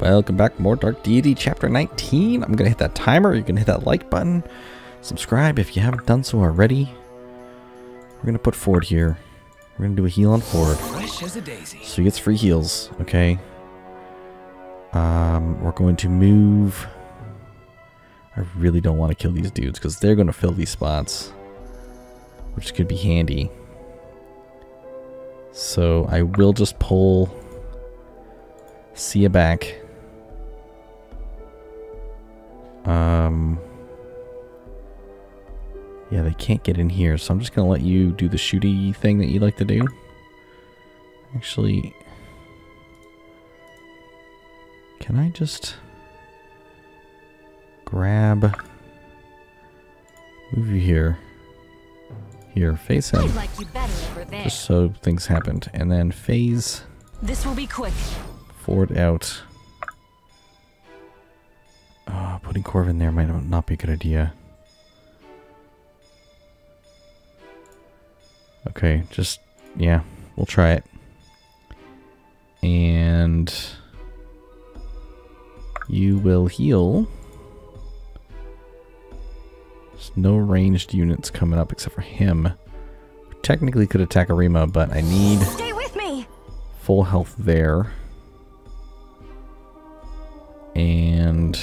Welcome back, more Dark Deity, Chapter 19. I'm gonna hit that timer, you can hit that like button, subscribe if you haven't done so already. We're gonna put Ford here. We're gonna do a heal on Ford. Fresh as a daisy. So he gets free heals, okay? Um, we're going to move... I really don't want to kill these dudes, because they're going to fill these spots. Which could be handy. So I will just pull Sia back. Um... Yeah, they can't get in here, so I'm just going to let you do the shooty thing that you like to do. Actually, can I just grab, move you here, here, face him, like you better over there. just so things happened, and then phase This will be quick. forward out. Uh, putting Corvin there might not be a good idea. Okay, just, yeah, we'll try it. And you will heal. There's no ranged units coming up except for him. Technically could attack Arima, but I need Stay with me. full health there. And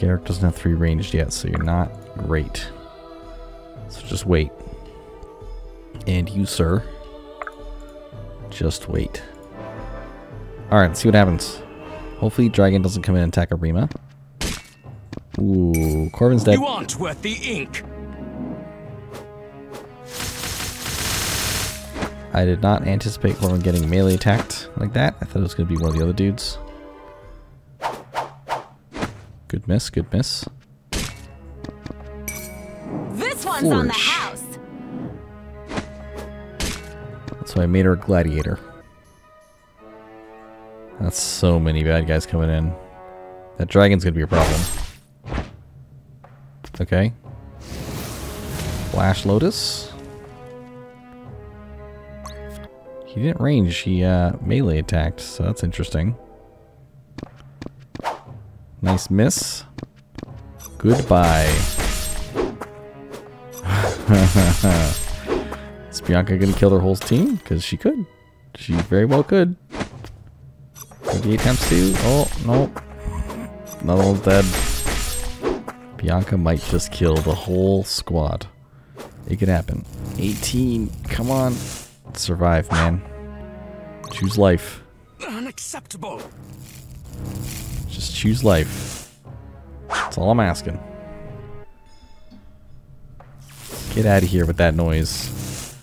Garrick doesn't have three ranged yet, so you're not great. So just wait. And you, sir, just wait. Alright, see what happens. Hopefully Dragon doesn't come in and attack Arima. Ooh, Corvin's dead. You aren't worth the ink. I did not anticipate Corvin getting melee attacked like that. I thought it was going to be one of the other dudes. Good miss, good miss. This one's on the house. That's why I made her a gladiator. That's so many bad guys coming in. That dragon's going to be a problem. Okay. Flash Lotus. He didn't range, he uh, melee attacked, so that's interesting. Nice miss. Goodbye. Is Bianca gonna kill their whole team? Because she could. She very well could. 38 times 2. Oh, no. Another one's dead. Bianca might just kill the whole squad. It could happen. 18. Come on. Survive, man. Choose life. Unacceptable. Just choose life. That's all I'm asking. Get out of here with that noise.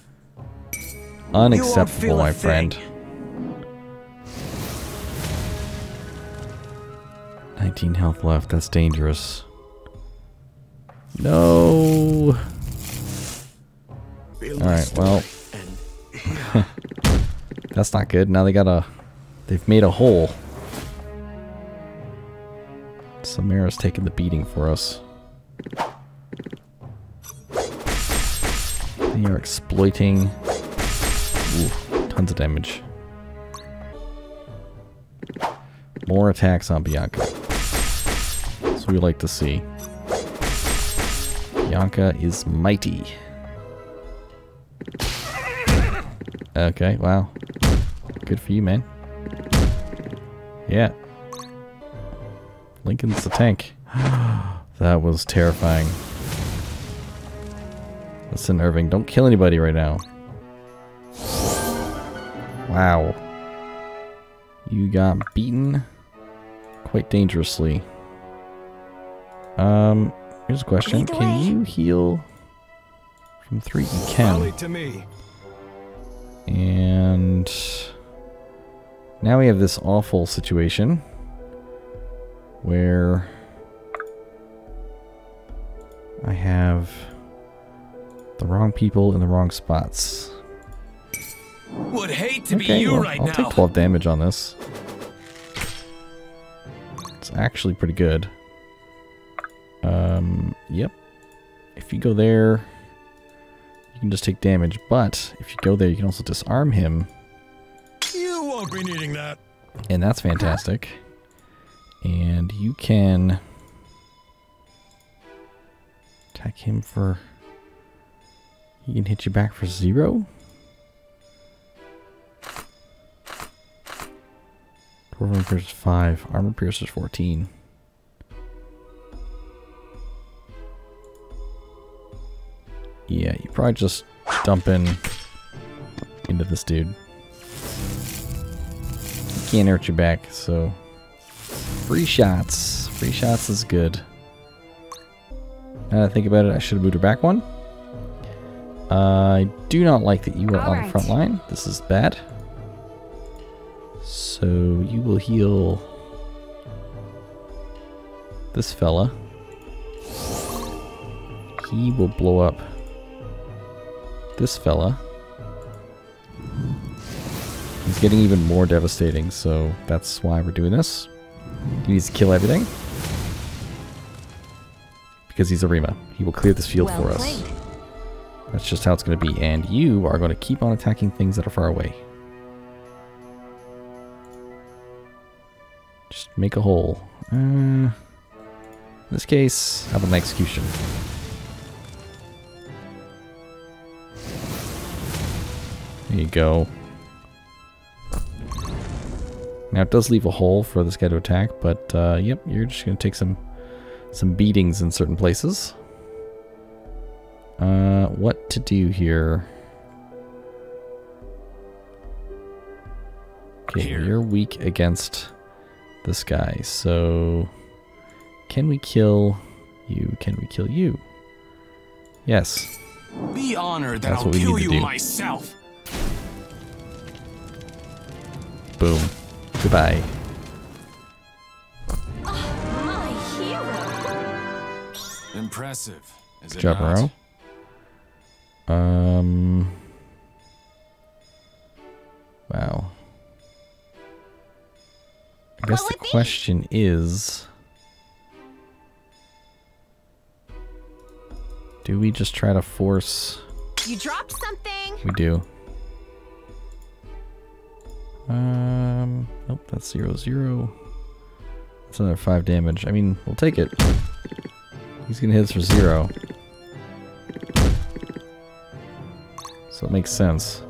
Unacceptable, my thing. friend. 19 health left. That's dangerous. No. Alright, well. That's not good. Now they got a... They've made a hole. Samara's taking the beating for us. They are exploiting... Ooh, tons of damage. More attacks on Bianca. That's what we like to see. Bianca is mighty. Okay, wow. Good for you, man. Yeah. Lincoln's the tank. that was terrifying. Listen, Irving, don't kill anybody right now. Wow. You got beaten quite dangerously. Um, here's a question. Lead Can way. you heal from three? You can. to me. And now we have this awful situation where I have the wrong people in the wrong spots. Would hate to be Okay, you well, right I'll now. take 12 damage on this. It's actually pretty good. Um, yep. If you go there, you can just take damage, but if you go there, you can also disarm him You won't be needing that. And that's fantastic. And you can attack him for. He can hit you back for zero? Dwarven pierces 5. Armor pierces 14. Yeah, you probably just dump in into this dude. He can't hurt you back, so free shots. Free shots is good. Now that I think about it, I should have moved her back one. I do not like that you are on the front line. This is bad. So you will heal this fella. He will blow up this fella. He's getting even more devastating, so that's why we're doing this. He needs to kill everything. Because he's Arima. He will clear this field well for us. played. That's just how it's going to be. And you are going to keep on attacking things that are far away. Just make a hole. Uh, in this case, how about an execution? There you go. Now it does leave a hole for this guy to attack, but uh, yep, you're just going to take some some beatings in certain places. Uh, what to do here? Okay, Here. you're weak against this guy, so can we kill you? Can we kill you? Yes. Be honored that That's I'll kill you do. myself. Boom. Goodbye. My hero. Impressive. Is Good job, not? Morrow. Um. Wow. I guess the it be? question is Do we just try to force. You dropped something. We do. Um. Nope, that's zero zero. That's another five damage. I mean, we'll take it. He's gonna hit us for zero. So it makes sense.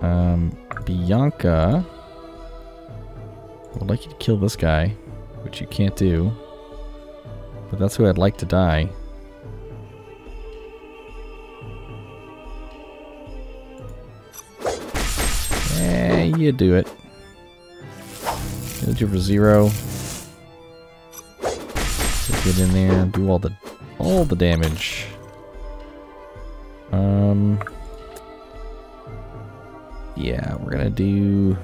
Um, Bianca. I would like you to kill this guy, which you can't do. But that's who I'd like to die. You do it. You for zero. Get in there, do all the all the damage. Um Yeah, we're gonna do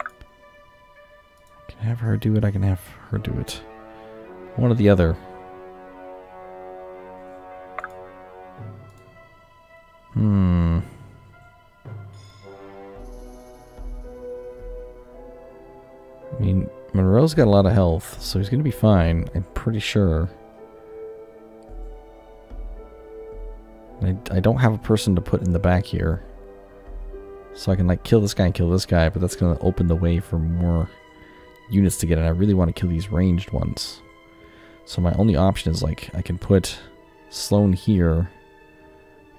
I can have her do it, I can have her do it. One or the other. Hmm. I mean, Monroe's got a lot of health, so he's gonna be fine. I'm pretty sure. I, I don't have a person to put in the back here. So I can like kill this guy and kill this guy, but that's gonna open the way for more units to get in. I really want to kill these ranged ones. So my only option is like I can put Sloane here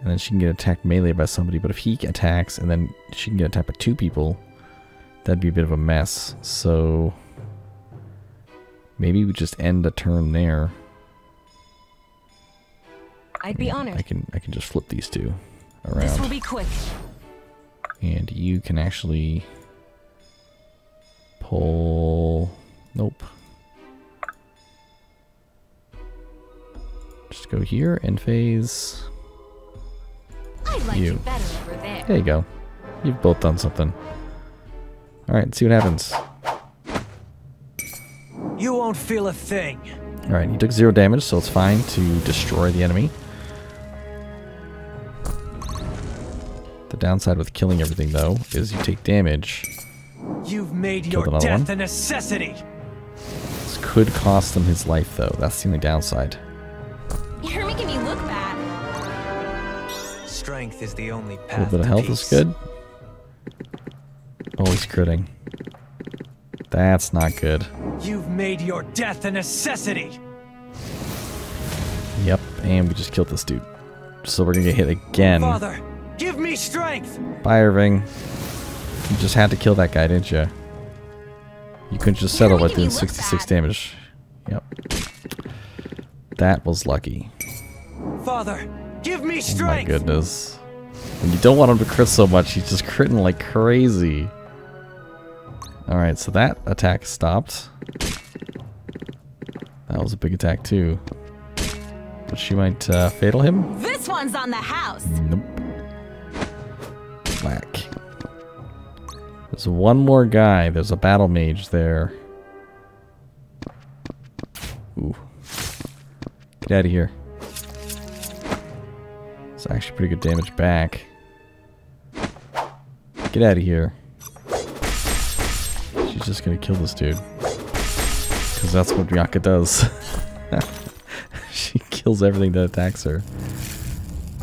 and then she can get attacked melee by somebody. But if he attacks and then she can get attacked by two people, that'd be a bit of a mess. So maybe we just end a turn there. I'd be I honored. can I can just flip these two around. This will be quick. and you can actually pull. Nope. Just go here and phase. I like You. you better over there. There you go. You've both done something. All right, see what happens. You won't feel a thing. All right, he took zero damage, so it's fine to destroy the enemy. The downside with killing everything, though, is you take damage. You've made Killed your another death one. a necessity. This could cost him his life, though. That's the only downside. Strength is the only A path little bit of health peace. is good. Oh, he's critting. That's not good. You've made your death a necessity. Yep, and we just killed this dude. So we're gonna get hit again. Father, give me strength. Bye, Irving. You just had to kill that guy, didn't you? You couldn't just settle You're by doing making me look 66 bad. damage. Yep. That was lucky. Father, give me strength. Oh my goodness. When you don't want him to crit so much, he's just critting like crazy. Alright, so that attack stopped. That was a big attack too. But she might uh, fatal him? This one's on the house. Nope. Whack. There's one more guy. There's a battle mage there. Ooh. Get out of here. It's actually pretty good damage back. Get out of here. She's just gonna kill this dude. Because that's what Ryaka does. she kills everything that attacks her.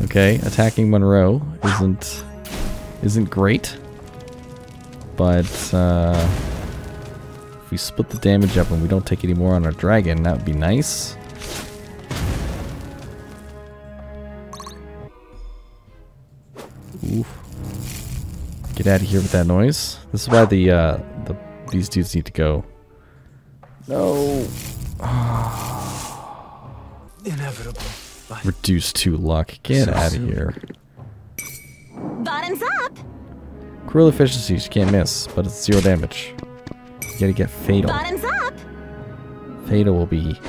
Okay, attacking Monroe isn't isn't great, but uh, if we split the damage up and we don't take any more on our dragon, that would be nice. Get out of here with that noise. This is why the uh, the these dudes need to go. No. Inevitable. But Reduce to luck. Get So out of here. Bottoms up. Cruel efficiency, you can't miss, but it's zero damage. You gotta get fatal. Bottoms up. Fatal will be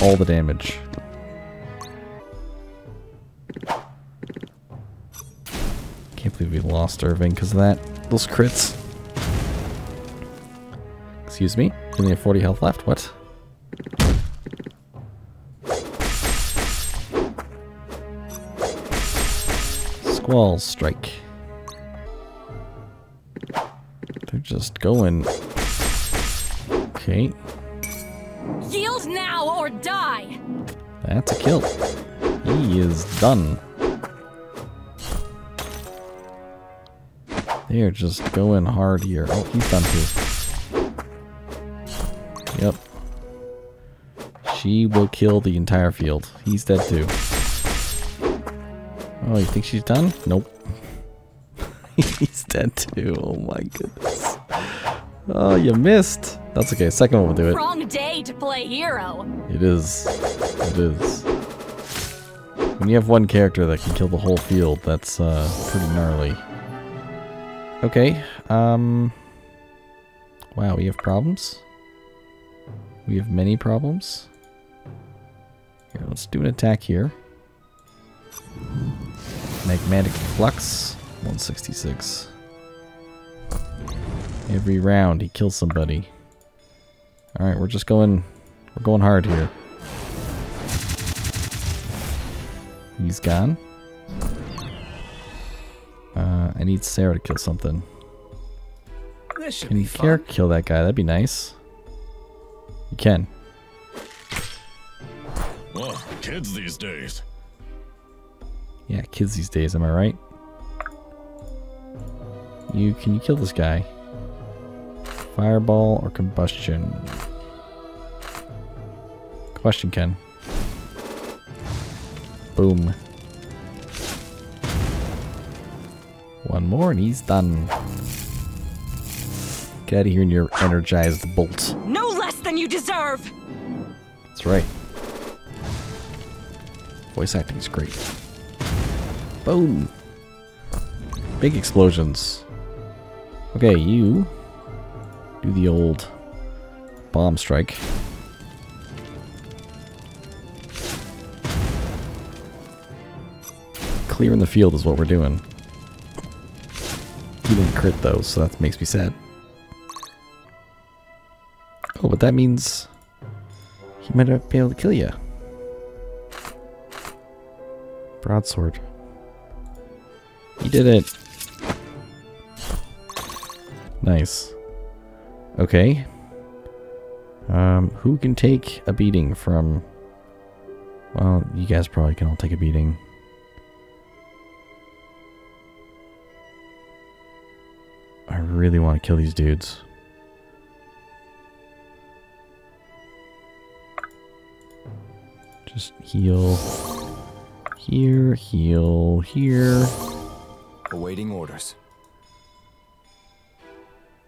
all the damage. We lost Irving because of that. Those crits. Excuse me. Only have 40 health left. What? Squall strike. They're just going. Okay. Yield now or die. That's a kill. He is done. They are just going hard here. Oh, he's done too. Yep. She will kill the entire field. He's dead too. Oh, you think she's done? Nope. he's dead too. Oh my goodness. Oh, you missed. That's okay. Second one will do it. Wrong day to play hero. It is. It is. When you have one character that can kill the whole field, that's uh, pretty gnarly. Okay. Um. Wow, we have problems. We have many problems. Here, let's do an attack here. Magmatic Flux, 166. Every round he kills somebody. Alright, we're just going we're going hard here. He's gone. I need Sarah to kill something. this should Can be you care fun. kill that guy? That'd be nice. You can. Well, kids these days. Yeah, kids these days, am I right? You can you kill this guy? Fireball or combustion? Combustion can. Boom. One more and he's done. Get out of here in your energized bolt. No less than you deserve. That's right. Voice acting is great. Boom. Big explosions. Okay, you do the old bomb strike. Clearing the field is what we're doing. He didn't crit though, so that makes me sad. Oh, but that means he might not be able to kill you. Broadsword. He did it. Nice. Okay. Um, who can take a beating from... Well, you guys probably can all take a beating. I really want to kill these dudes. Just heal. Here, heal, here. Awaiting orders.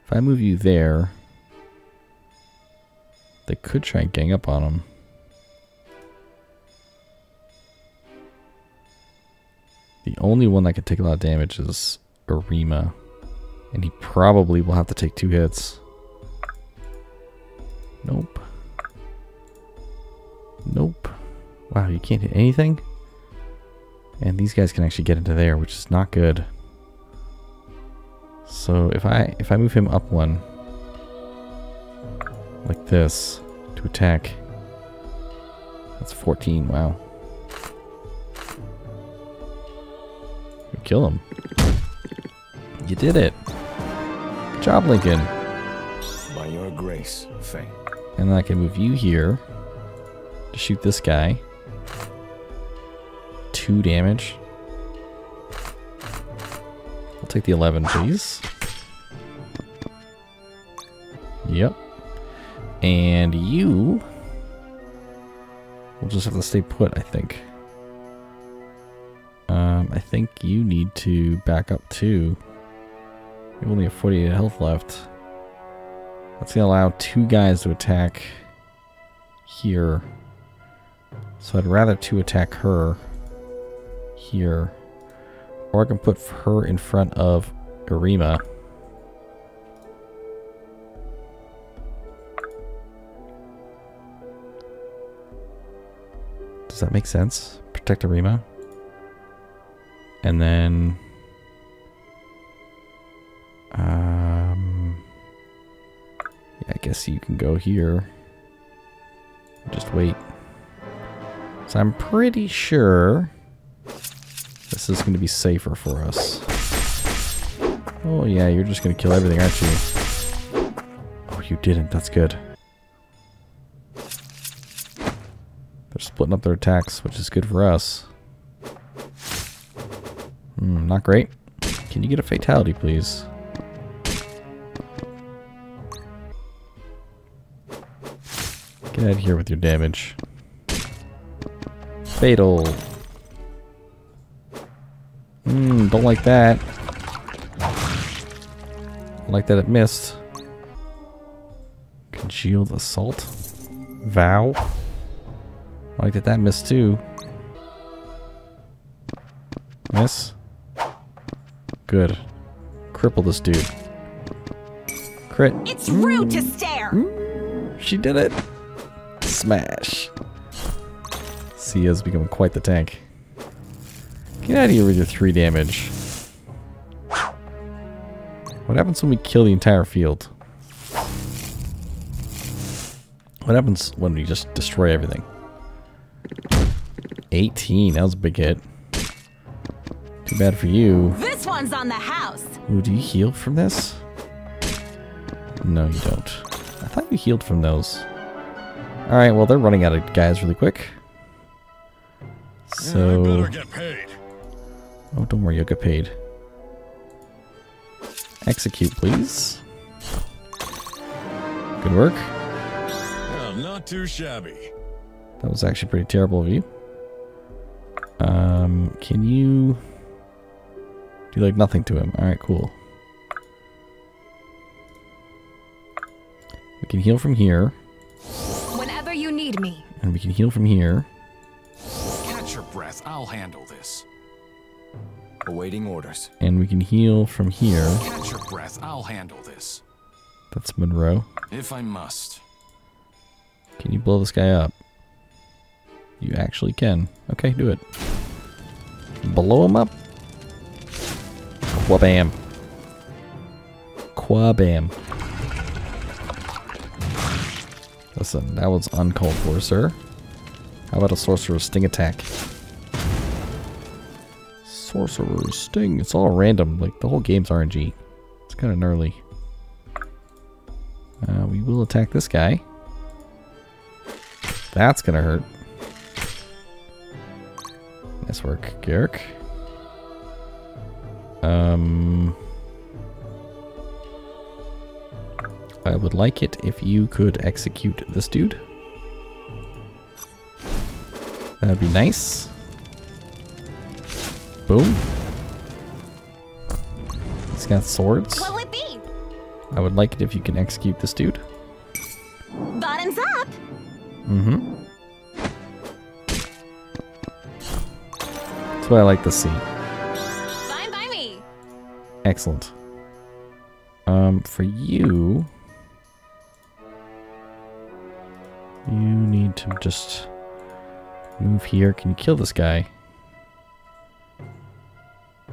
If I move you there, they could try and gang up on him. The only one that could take a lot of damage is Arima. And he probably will have to take two hits. Nope. Nope. Wow, you can't hit anything? And these guys can actually get into there, which is not good. So if I if I move him up one like this to attack, that's 14. Wow. You kill him. You did it. Job, Lincoln. By your grace. And then I can move you here to shoot this guy. Two damage. I'll take the 11, please. Yep. And you... We'll just have to stay put, I think. Um, I think you need to back up too. You only have 48 health left. That's gonna allow two guys to attack here. So I'd rather two attack her here. Or I can put her in front of Arima. Does that make sense? Protect Arima. And then... guess you can go here. Just wait. So I'm pretty sure this is going to be safer for us. Oh yeah, you're just going to kill everything, aren't you? Oh, you didn't. That's good. They're splitting up their attacks, which is good for us. Hmm, not great. Can you get a fatality, please? Here with your damage. Fatal. Hmm, don't like that. Like that it missed. Congealed assault. Vow. I Like that that missed too. Miss. Good. Cripple this dude. Crit. It's rude to stare. She did it. Smash. Sia's becoming quite the tank. Get out of here with your three damage. What happens when we kill the entire field? What happens when we just destroy everything? 18, that was a big hit. Too bad for you. This one's on the house. Ooh, do you heal from this? No, you don't. I thought you healed from those. Alright, well, they're running out of guys really quick. So... paid. Oh, don't worry, you'll get paid. Execute, please. Good work. Not too shabby. That was actually pretty terrible of you. Um, can you do like nothing to him? Alright, cool. We can heal from here, and we can heal from here. Catch your breath. I'll handle this. Awaiting orders. And we can heal from here. Catch your breath. I'll handle this. That's Monroe. If I must. Can you blow this guy up? You actually can. Okay, do it. Blow him up. Quabam. Quabam. Listen, that was uncalled for, sir. How about a sorcerer's sting attack? Sorcerer's sting. It's all random. Like, the whole game's RNG. It's kind of gnarly. Uh, we will attack this guy. That's gonna hurt. Nice work, Garrick. Um, I would like it if you could execute this dude. That'd be nice. Boom. He's got swords. What'll it be? I would like it if you can execute this dude. Bottoms up. Mm-hmm. That's what I like to see. Fine by me. Excellent. Um, for you, you need to just move here. Can you kill this guy?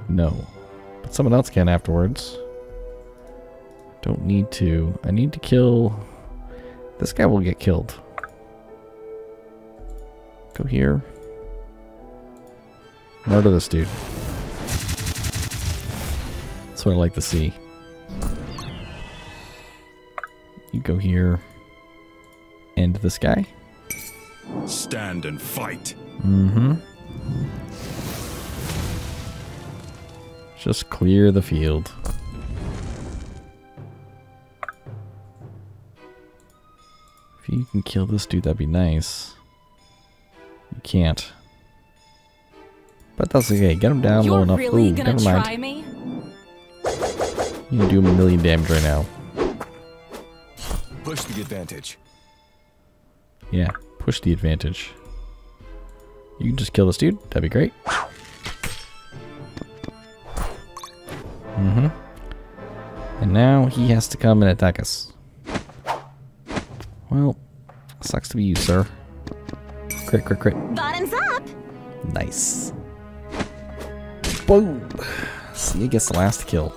No. But someone else can afterwards. Don't need to. I need to kill... This guy will get killed. Go here. Murder this dude. That's what I like to see. You go here. End this guy. Stand and fight. Mm-hmm. Just clear the field. If you can kill this dude, that'd be nice. You can't. But that's okay. Get him down low You're enough. really Ooh, never mind. me? You can do him a million damage right now. Push the advantage. Yeah, push the advantage. You can just kill this dude. That'd be great. Mm-hmm. And now he has to come and attack us. Well, sucks to be you, sir. Crit, crit, crit. Bottoms up. Nice. Boom. See, gets the last kill.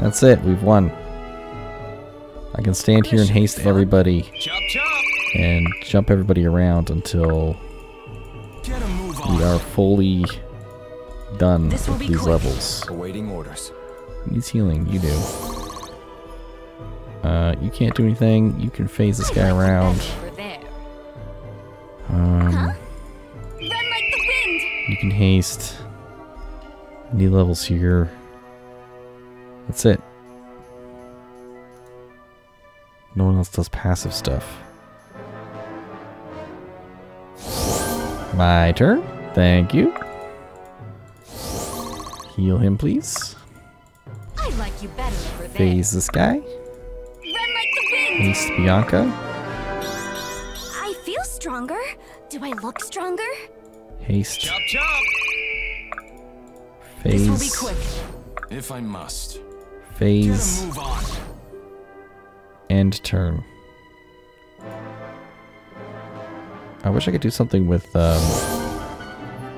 That's it. We've won. I can stand here and haste everybody Chop chop! And jump everybody around until Get a move on. we are fully done This with these quick. levels. Awaiting orders. Needs healing? You do. Uh, you can't do anything. You can phase this guy around. Um, Run like the wind. you can haste. Need levels here. That's it. No one else does passive stuff. My turn. Thank you. Heal him, please. I like you better over there. Phase this guy. Run like the wind. Haste Bianca. I feel stronger. Do I look stronger? Haste. Chop chop! This will be quick. If I must. Get a Phase. move on. End turn. I wish I could do something with, um,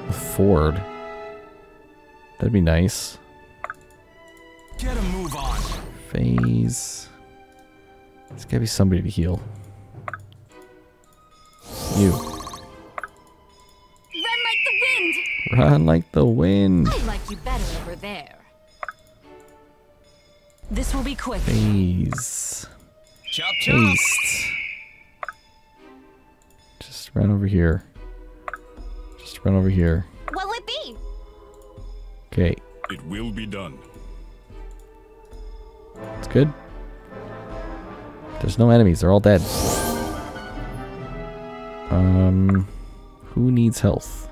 with Ford. That'd be nice. Get a move on. Phase. There's gotta be somebody to heal. You. Run like the wind. Run like the wind. I like you better over there. This will be quick. Phase. Chop chop! Haste. Just run over here. Just run over here. What'll it be? Okay, It will be done. it's good. There's no enemies, they're all dead. Um, who needs health?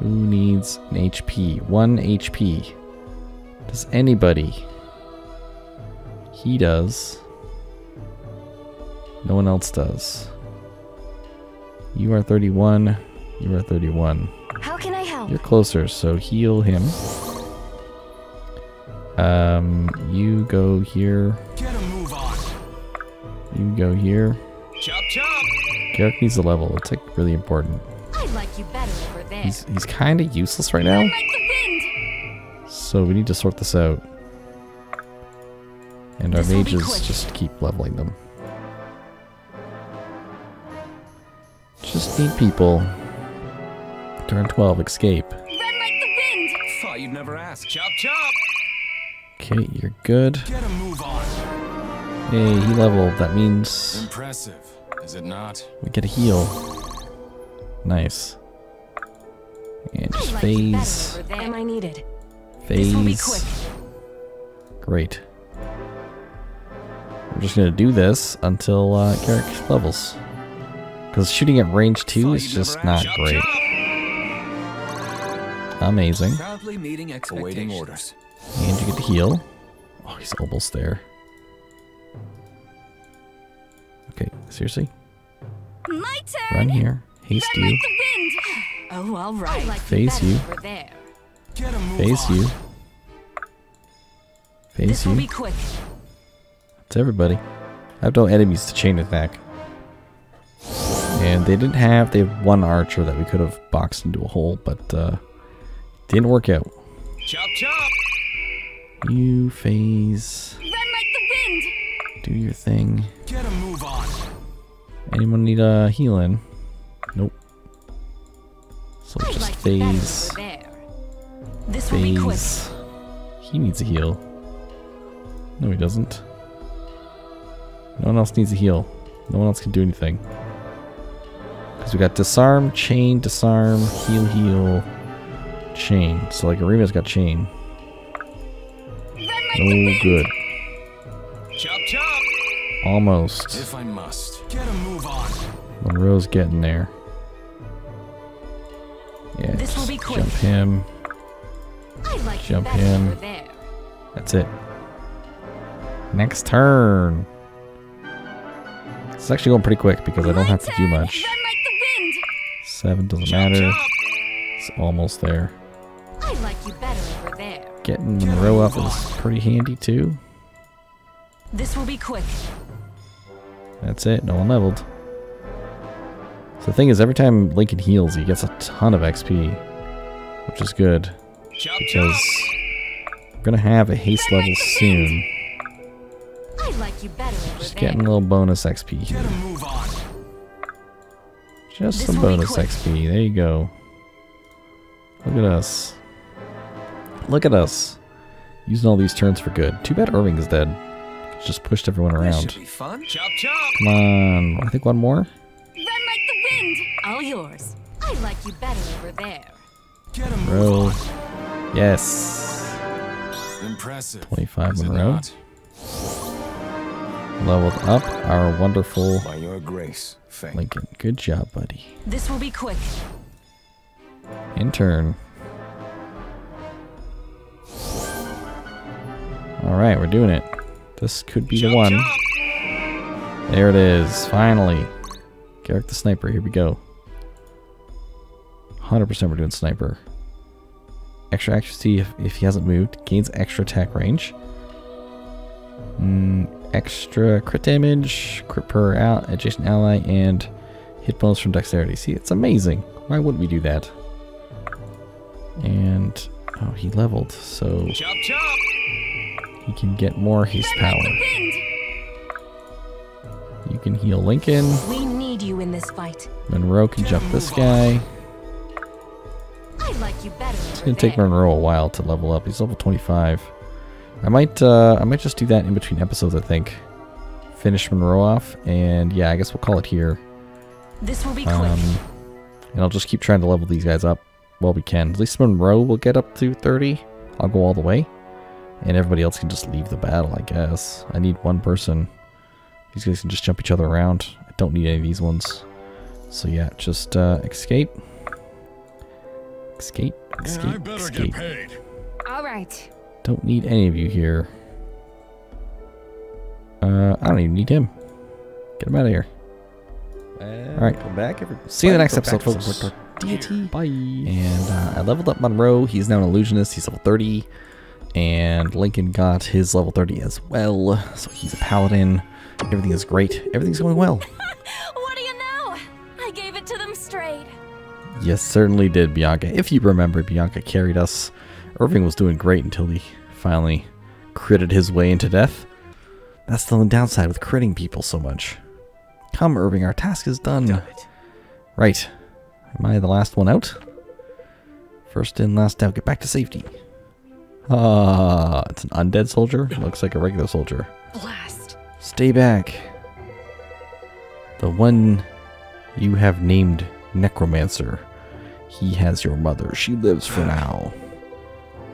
Who needs an HP? One HP. Does anybody? He does. No one else does. You are 31. You are 31. How can I help? You're closer, so heal him. Um, you go here. Get a move on. You go here. Chop chop! Garrick needs a level. It's like really important. I like you better over there. He's he's kind of useless right now, Run like the wind. so we need to sort this out. And our This will mages just keep leveling them. Just need people. Turn 12, escape. Run like the wind. Thought you'd never ask. Chop chop! Okay, you're good. Get a move on. Hey, he leveled. That means Impressive, is it not? we get a heal. Nice. And I just like you better phase. over. Am I needed? This will be Phase. quick. Great. I'm just gonna do this until uh, Garrick levels. Because shooting at range 2 is just not great. Amazing. Proudly Awaiting orders. And you get to heal. Oh, he's almost there. Okay, seriously? My turn. Run here. Haste Run you. like. Oh, all right. Like Face you. over there. Get a move Face on. you. Face This will you. be quick. It's everybody. I have no enemies to chain attack. And they didn't have, they have one archer that we could have boxed into a hole, but uh, didn't work out. Chop chop. You phase, Run like the wind. do your thing. Get a move on. Anyone need a healing? Nope. So I just like you better phase. This will be quick. phase. He needs a heal. No, he doesn't. No one else needs a heal. No one else can do anything. Because we got disarm, chain, disarm, heal, heal, chain. So like Arima's got chain. Run No good. Chop chop. Almost. If I must. Get a move on. Monroe's getting there. Yeah, This will be quick. jump him. I like Jump him. there. That's it. Next turn. It's actually going pretty quick because I don't have to do turn. much. Run like the wind. Seven doesn't matter. It's almost there. I like you better over there. Getting Monroe up is pretty handy too. This will be quick. That's it. No one leveled. So the thing is, every time Lincoln heals, he gets a ton of XP, which is good because we're gonna have a haste level soon. I like you better Just getting a little bonus XP Get here. A move. Just This some bonus. XP. There you go. Look at us. Look at us. Using all these turns for good. Too bad Irving is dead. Just pushed everyone This around. should be fun. Chop chop. Come on. I think one more. Run like the wind. All yours. I like you better over there. Get a move Row. Yes. Impressive. 25 Is it Monroe. not? Leveled up our wonderful By your grace, Fang. Lincoln. Good job, buddy. This will be quick. In turn. Alright, we're doing it. This could be the one. chop. There it is, finally. Garrick the Sniper, here we go. 100% we're doing Sniper. Extra accuracy if, if he hasn't moved. Gains extra attack range. Mm, extra crit damage, crit per out, adjacent ally, and hit bonus from dexterity. See, it's amazing. Why wouldn't we do that? And, oh, he leveled, so Chop chop. he can get more haste power. like the wind. You can heal Lincoln. We need you in this fight. Monroe can jump this guy. I like you better It's over gonna take. Monroe a while to level up. He's level 25. I might, uh, I might just do that in between episodes. I think. Finish Monroe off, and yeah, I guess we'll call it here. This will be quick. Um, and I'll just keep trying to level these guys up while we can. At least Monroe will get up to 30. I'll go all the way, and everybody else can just leave the battle. I guess I need one person. These guys can just jump each other around. I don't need any of these ones. So yeah, just uh, escape. Escape, escape, escape. paid. All right. Don't need any of you here. Uh, I don't even need him. Get him out of here. Alright. Come back. Every, See you in the next episode, to folks. support Deity. Bye. And uh, I leveled up Monroe. He's now an illusionist. He's level 30. And Lincoln got his level 30 as well. So he's a paladin. Everything is great. Everything's going well. What do you know? I gave it to them straight. Yes, certainly did, Bianca. If you remember, Bianca carried us. Irving was doing great until he finally critted his way into death. That's the only downside with critting people so much. Come, Irving, our task is done. Done it. Right. Am I the last one out? First in, last out. Get back to safety. Ah, it's an undead soldier. Looks like a regular soldier. Blast. Stay back. The one you have named Necromancer. He has your mother. She lives for now.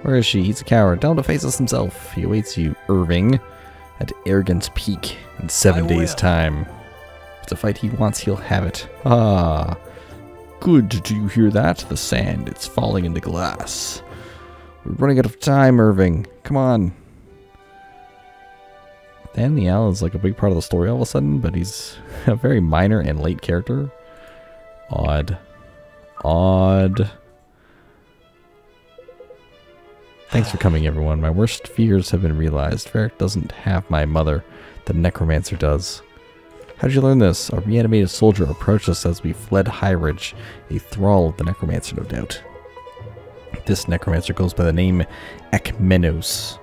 Where is she? He's a coward. Tell him to face us himself. He awaits you, Irving. at Arrogance Peak in seven I days' will. time. If it's a fight he wants, he'll have it. Ah. Good, do you hear that? The sand, it's falling into glass. We're running out of time, Irving. Come on. Danielle is like a big part of the story all of a sudden, but he's a very minor and late character. Odd. Odd. Thanks for coming, everyone. My worst fears have been realized. Varric doesn't have my mother. The necromancer does. How did you learn this? A reanimated soldier approached us as we fled High Ridge, a thrall of the necromancer, no doubt. This necromancer goes by the name Ekmenos,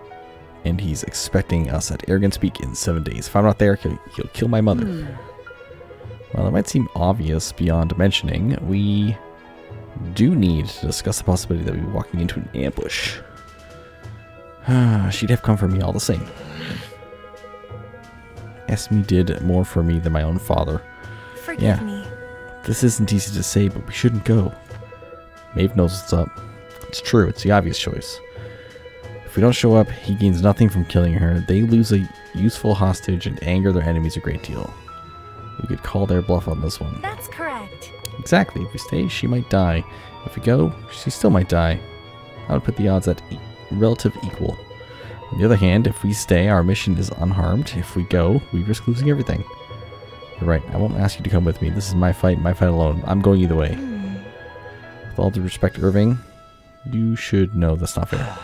and he's expecting us at Arrogance Peak in seven days. If I'm not there, he'll, he'll kill my mother. Hmm. While it might seem obvious beyond mentioning, we do need to discuss the possibility that we'll be walking into an ambush. She'd have come for me all the same. Esme did more for me than my own father. Forgive Yeah. me. This isn't easy to say, but we shouldn't go. Maeve knows what's up. It's true, it's the obvious choice. If we don't show up, he gains nothing from killing her. They lose a useful hostage and anger their enemies a great deal. We could call their bluff on this one. That's correct. Exactly. If we stay, she might die. If we go, she still might die. I would put the odds at e- relative equal. On the other hand, if we stay, our mission is unharmed. If we go, we risk losing everything. You're right. I won't ask you to come with me. This is my fight, my fight alone. I'm going either way. With all due respect, Irving, you should know that's not fair.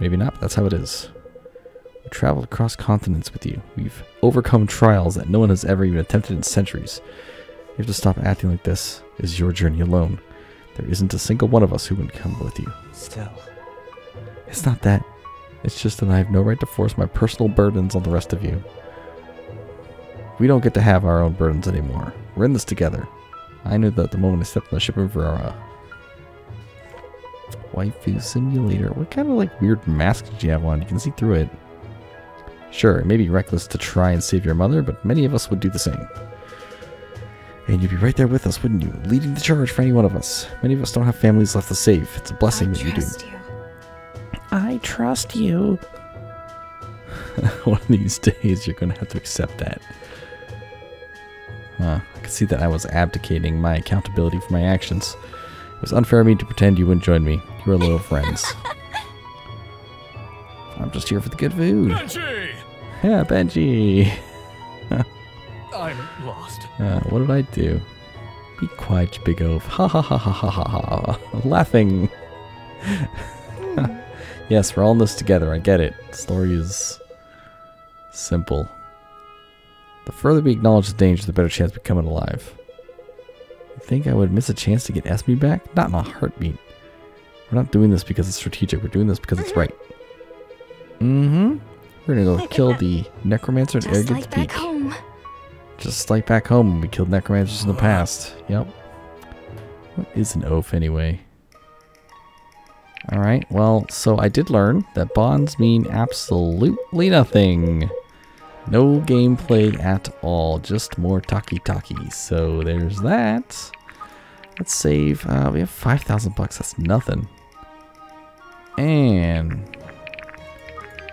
Maybe not, but that's how it is. We traveled across continents with you. We've overcome trials that no one has ever even attempted in centuries. You have to stop acting like this is your journey alone. There isn't a single one of us who would come with you. Still. It's not that. It's just that I have no right to force my personal burdens on the rest of you. We don't get to have our own burdens anymore. We're in this together. I knew that the moment I stepped on the ship in Verara. Waifu simulator. What kind of like weird mask did you have on? You can see through it. Sure, it may be reckless to try and save your mother, but many of us would do the same. And you'd be right there with us, wouldn't you? Leading the charge for any one of us. Many of us don't have families left to save. It's a blessing I that you do. you. I trust you. One of these days, you're going to have to accept that. Huh. I could see that I was abdicating my accountability for my actions. It was unfair of me to pretend you wouldn't join me. You are loyal friends. I'm just here for the good food. Benji! Yeah, Benji. I'm lost. Uh, what did I do? Be quiet, you big oaf. Ha ha ha ha ha ha ha. Laughing. Yes, we're all in this together. I get it. The story is simple. The further we acknowledge the danger, the better chance we coming alive. You think I would miss a chance to get Esme back? Not in a heartbeat. We're not doing this because it's strategic. We're doing this because it's right. Mm-hmm. We're gonna go kill the necromancer at Just Arrogance like back Peak. home. Just like back home when we killed necromancers in the past. Yep. What is an oaf anyway? Alright, well, so I did learn that bonds mean absolutely nothing. No gameplay at all, just more talkie-talkie. So there's that. Let's save. Uh, we have 5,000 bucks, that's nothing. And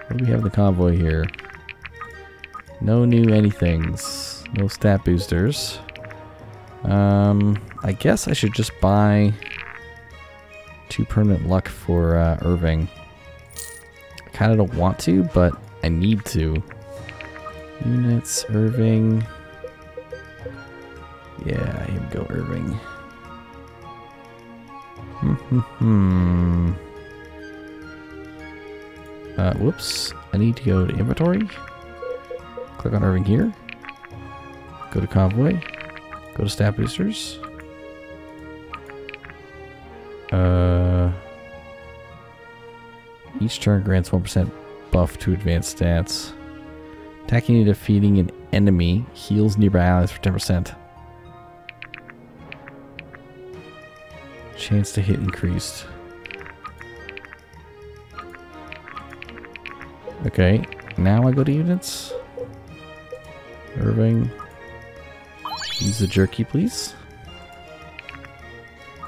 what do we have in the convoy here? No new anythings. No stat boosters. Um, I guess I should just buy two permanent luck for uh, Irving. I kind of don't want to, but I need to. Units, Irving. Yeah, here we go, Irving. Hmm. uh, whoops. I need to go to inventory. Click on Irving here. Go to convoy. Go to stat boosters. Uh, each turn grants 1% buff to advanced stats. Attacking and defeating an enemy heals nearby allies for 10%. Chance to hit increased. Okay, now I go to units. Irving. Use the jerky, please.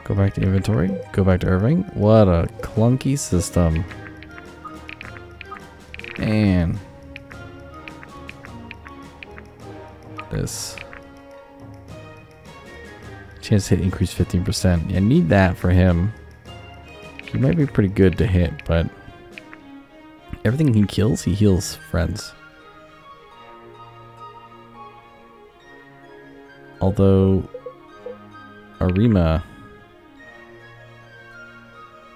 Go back to inventory. Go back to Irving. What a clunky system. Man. this. Chance hit increase 15%. I need that for him. He might be pretty good to hit, but everything he kills, he heals friends. Although Arima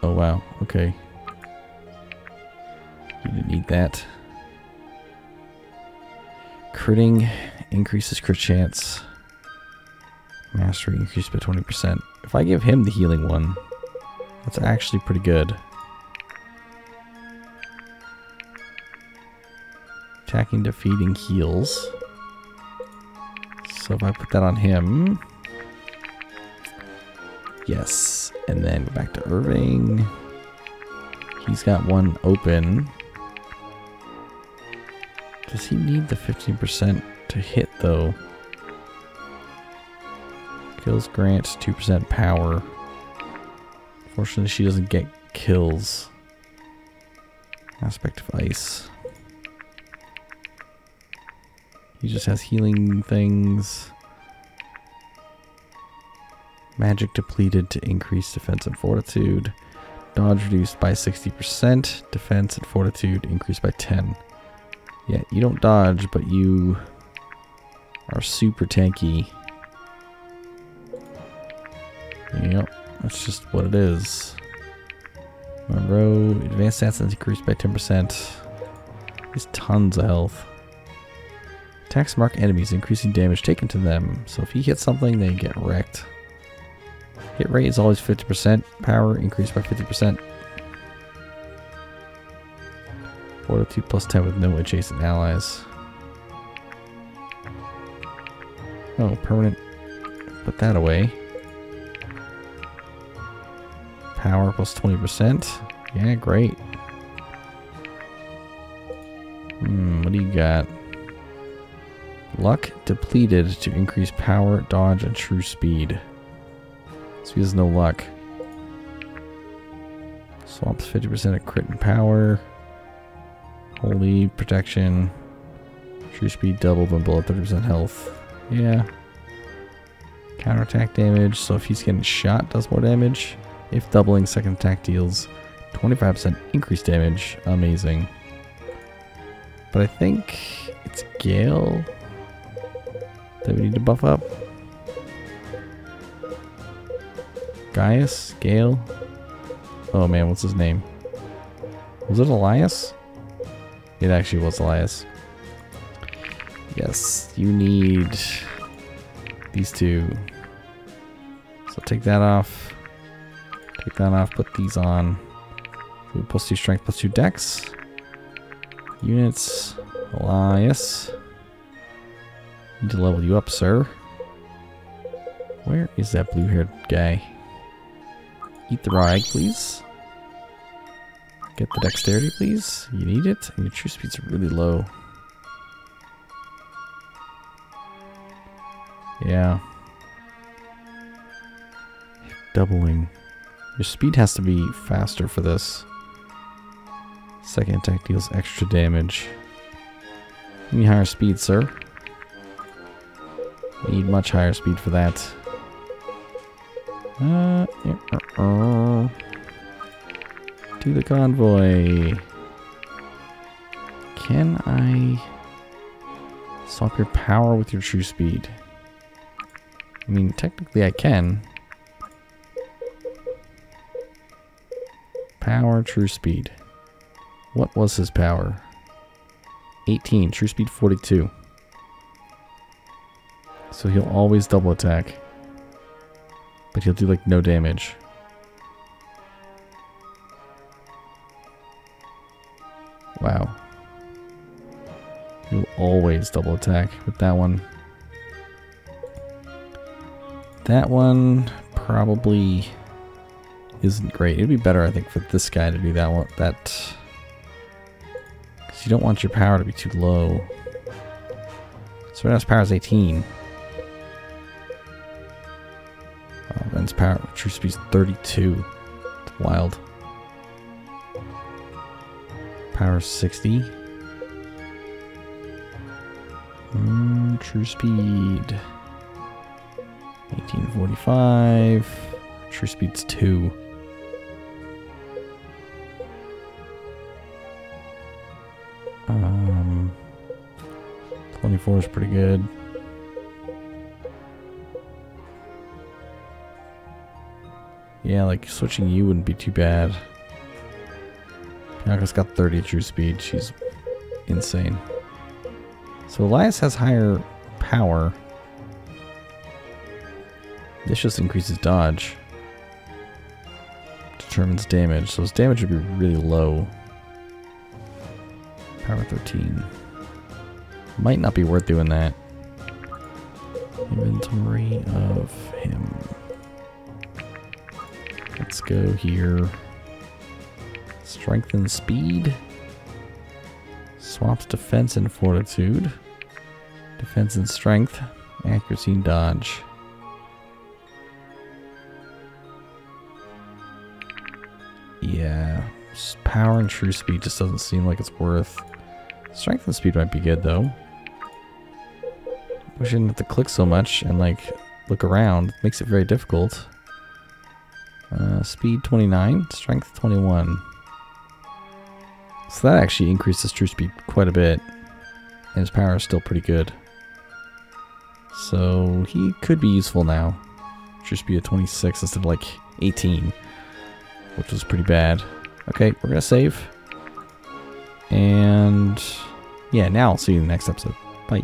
Oh wow, okay. You didn't need that. Critting increases crit chance. Mastery increased by 20%. If I give him the healing one, that's actually pretty good. Attacking, defeating, heals. So if I put that on him... Yes. And then back to Irving. He's got one open. Does he need the 15% to hit, though? Kills grants 2% power. Fortunately, she doesn't get kills. Aspect of ice. He just has healing things. Magic depleted to increase defense and fortitude. Dodge reduced by 60%. Defense and fortitude increased by 10. Yeah, you don't dodge, but you are super tanky. Yep, that's just what it is. Monroe, advanced stats increased by 10%. He's tons of health. Attacks mark enemies, increasing damage taken to them. So if he hits something, they get wrecked. Hit rate is always 50%. Power increased by 50%. Fortitude plus 10 with no adjacent allies. Oh, permanent. Put that away. Power plus 20%. Yeah, great. Hmm, what do you got? Luck depleted to increase power, dodge, and true speed. So he has no luck. Swamps 50% of crit and power. Holy protection. True speed doubled when below 30% health. Yeah. Counterattack damage. So if he's getting shot, does more damage. If doubling, second attack deals 25% increased damage. Amazing. But I think it's Gale that we need to buff up. Gaius? Gale? Oh man, what's his name? Was it Elias? It actually was Elias. Yes, you need these two. So take that off. Take that off, put these on. Plus two strength plus two dex. Units. Elias. Need to level you up, sir. Where is that blue haired guy? Eat the raw egg, please. Get the dexterity, please. You need it. And your true speed's really low. Yeah. Doubling. Your speed has to be faster for this. Second attack deals extra damage. Need higher speed, sir. Need much higher speed for that. Uh, uh, uh. To the convoy. Can I swap your power with your true speed? I mean, technically I can. Power, true speed. What was his power? 18, true speed 42. So he'll always double attack. But he'll do like no damage. Wow. He'll always double attack with that one. That one probably isn't great. It'd be better, I think, for this guy to do that one. That because you don't want your power to be too low. So right now his power is 18. Power, true speed's 32. It's wild. Power 60. Mm, True speed. 1845. True speed's 2. Um, 24 is pretty good. Yeah, like switching you wouldn't be too bad. Bianca's got 30 true speed. She's insane. So Elias has higher power. This just increases dodge. Determines damage. So his damage would be really low. Power 13. Might not be worth doing that. Inventory of him. Let's go here. Strength and speed. Swaps defense and fortitude. Defense and strength. Accuracy and dodge. Yeah. Power and true speed just doesn't seem like it's worth. Strength and speed might be good though. We shouldn't have to click so much and like look around. makes it very difficult. Uh, speed 29, strength 21. So that actually increases true speed quite a bit. And his power is still pretty good. So he could be useful now. True speed at 26 instead of like 18. Which was pretty bad. Okay, we're gonna save. And yeah, now I'll see you in the next episode. Bye.